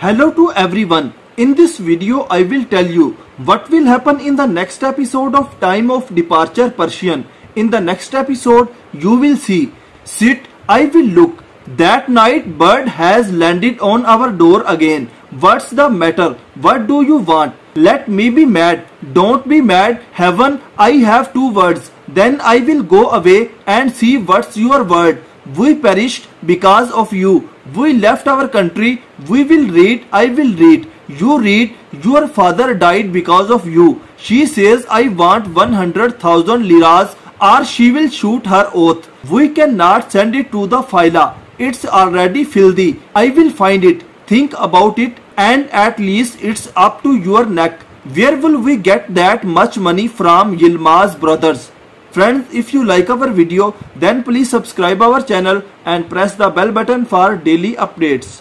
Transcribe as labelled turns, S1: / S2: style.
S1: Hello to everyone. In this video I will tell you what will happen in the next episode of Time of Departure Persian. In the next episode you will see Sit, I will look. That night bird has landed on our door again. What's the matter? What do you want? Let me be mad. Don't be mad. Heaven, I have two words. Then I will go away and see what's your word. We perished because of you. We left our country. We will read. I will read. You read. Your father died because of you. She says I want 100,000 liras or she will shoot her oath. We cannot send it to the Phyla. It's already filthy. I will find it. Think about it and at least it's up to your neck. Where will we get that much money from Yilmaz brothers? Friends, if you like our video, then please subscribe our channel and press the bell button for daily updates.